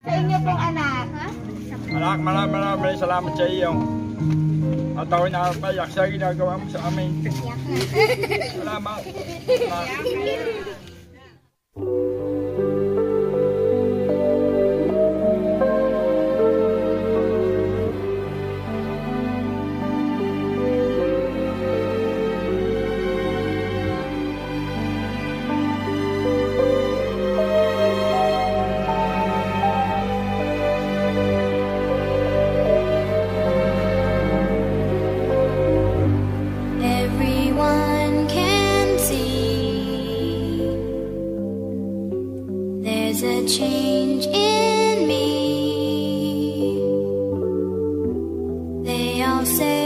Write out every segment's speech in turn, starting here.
Sa inyo pong anak. Maraming maraming maraming salamat sa iyo. At ako na payak sa ginagawa mo sa amin. Salamat. Salamat. I'll say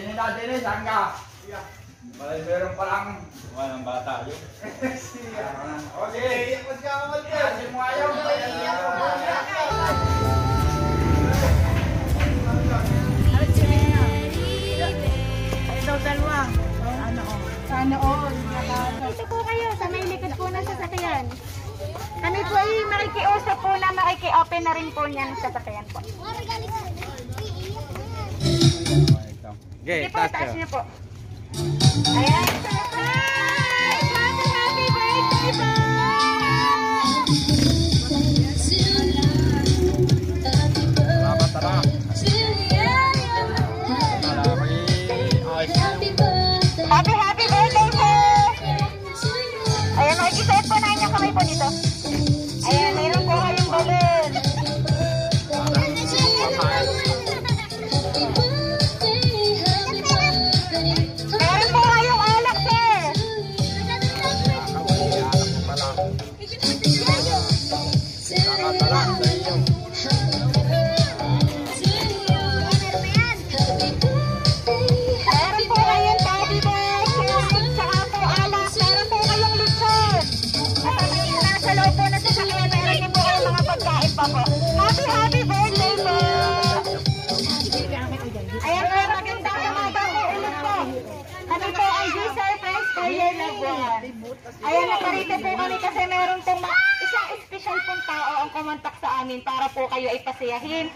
Dini na, dini. Saan ka? Wala, meron pa lang. Walang bata yun. Okay. Kasi mo ayaw. Ano o? Sana all. Ito po kayo sa may likod po ng sasakyan. Kami po ay makikiusap po na makiki-open na rin po niyan sa sasakyan po. Okay, Sige po, taas niyo po. Ayan, surprise! Kumontak sa amin para po kayo ay pasiyahin.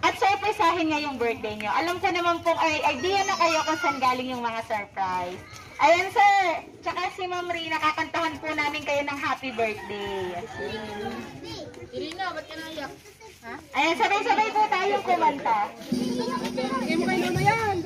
At surprisahin ngayong birthday nyo. Alam ko naman po, ay idea na kayo kung saan galing yung mga surprise. Ayan sir, tsaka si Ma'am Rina, kakantahan po namin kayo ng happy birthday. Irina, ba't ka naiyak? Ayan, sabay-sabay po tayong kumanta. Game kayo na yan.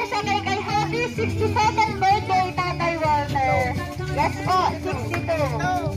Nakalagay po sa cake ay happy 62nd birthday, Tatay Walter. Yes po, 62.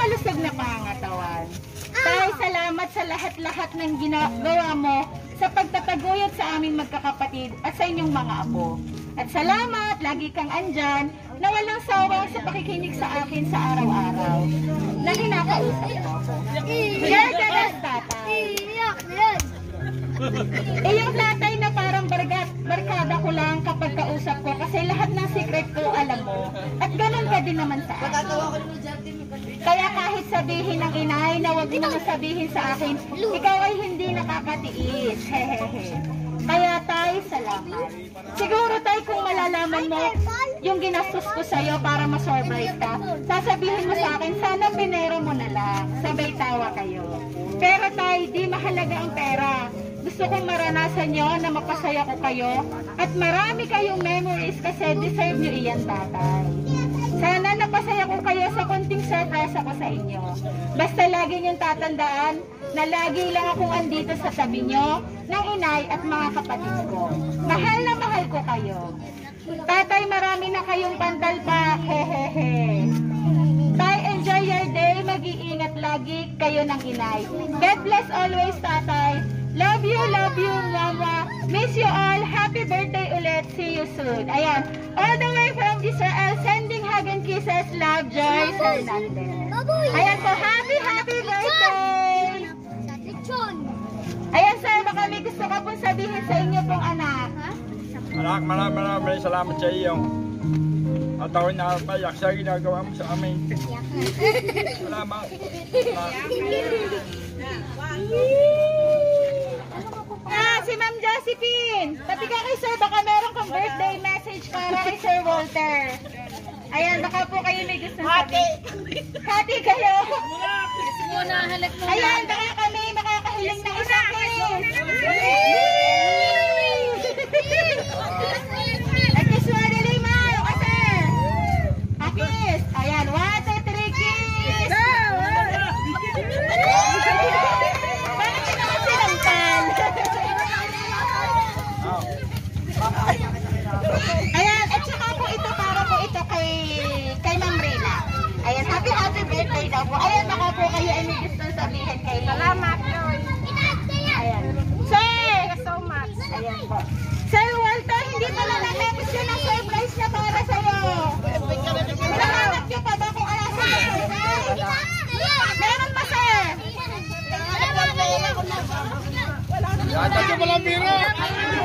Malusog na pangangatawan. Tay, salamat sa lahat-lahat ng ginagawa mo sa pagtataguyod sa aming magkakapatid at sa inyong mga apo. At salamat, lagi kang andyan, na walang sawang sa pakikinig sa akin sa araw-araw. Na kinakausap mo ako. The best, tatay. Eh, yung tatay barkada ko lang kapag kausap ko kasi lahat ng secret ko alam mo. At ganun ka din naman sa akin. Kaya kahit sabihin ng inay na wag mo na sabihin sa akin, ikaw ay hindi nakakatiis. Hehehe. Kaya tay, salamat. Siguro tay, kung malalaman mo yung ginastos ko sa'yo para ma-surprise ka, sasabihin mo sa akin, sana pinero mo na lang. Sabay tawa kayo. Pero tay, di mahalaga ang pera. Gusto kong maranasan nyo na mapasaya ko kayo at marami kayong memories kasi deserve nyo iyan tatay. Sana napasaya ko kayo sa konting surprise ako sa inyo. Basta lagi niyong tatandaan na lagi lang akong andito sa tabi nyo ng inay at mga kapatid ko. Mahal na mahal ko kayo. Tatay, marami na kayong pandal pa. Hehehe. Tay, enjoy your day. Mag-iingat lagi kayo ng inay. God bless always, tatay. Love you, love you, mama. Miss you all. Happy birthday ulit. See you soon. Ayan. All the way from Israel, sending hug and kisses. Love, Joyce Hernandez. Ayan po. Happy, happy birthday. Ayan, sir. Baka may gusto ka pong sabihin sa inyo pong anak. Anak, maraming maraming salamat sa iyo. At ako'y napayak sa ginagawa mo sa amin. Salamat. Si Ma'am Josephine. Pati ka kay Sir, baka meron kang birthday message para kay Sir Walter. Ayan, baka po kayo may gusto sabihin. Hati kayo. Muna, halak mo. Ayan, baka kami makakahiling ng isang kiss. At kiss mo na lima. Kasi. Akis. Ayan, one, two, three, kiss. Bakit ka naman sinampal? Ayan, at saka po ito para po ito kay kay Ma'am Rina. Ayan, happy happy birthday daw po. Ayan, baka po kayo ay may gusto sabihin kay Salamat, Ayan. Sir! so much. Ayan po. Sir Walter, hindi pa na natapos yun ang surprise na para sa'yo. Hinahanap niyo pa ba kung ano sa surprise? Meron pa, sir. Yata ko pala biro. Ayan.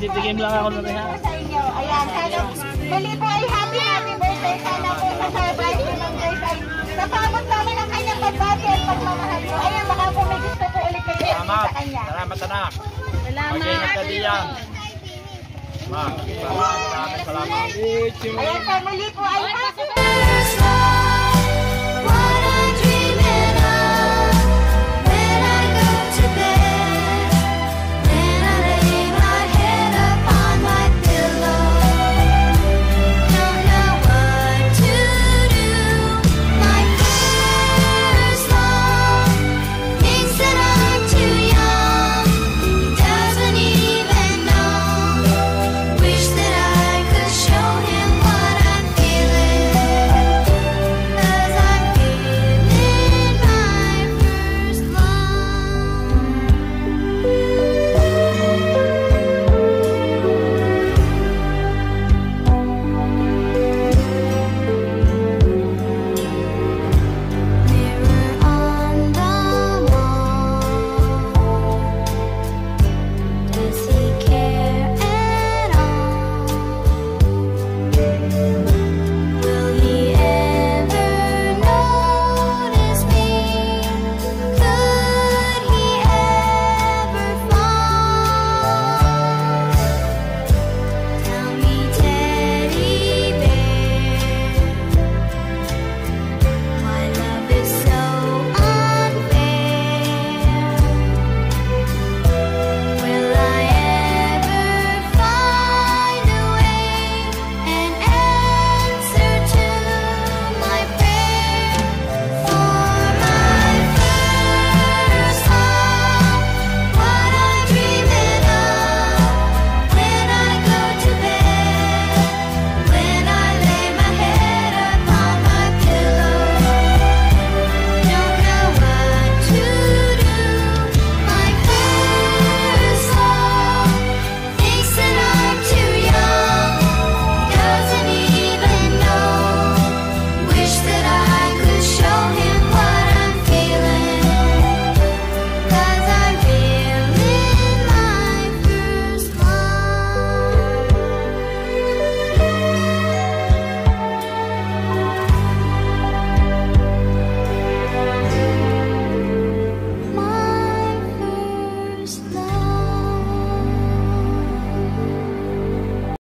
Ay, titigim lang ako na rin, ha? Sa inyo. Ayan, sana muli po ay happy, happy birthday. Sana po sa surprise ni Ma'am Joyce Napabot namin ang kanyang pagbati at pagmamahal mo. Ayan, baka po may gusto po ulit kayo Salamat. sa kanya. Salamat anak. Salamat. Mag-ingat ka diyan. Ma, maraming maraming salamat. Ayan, family po ay pasok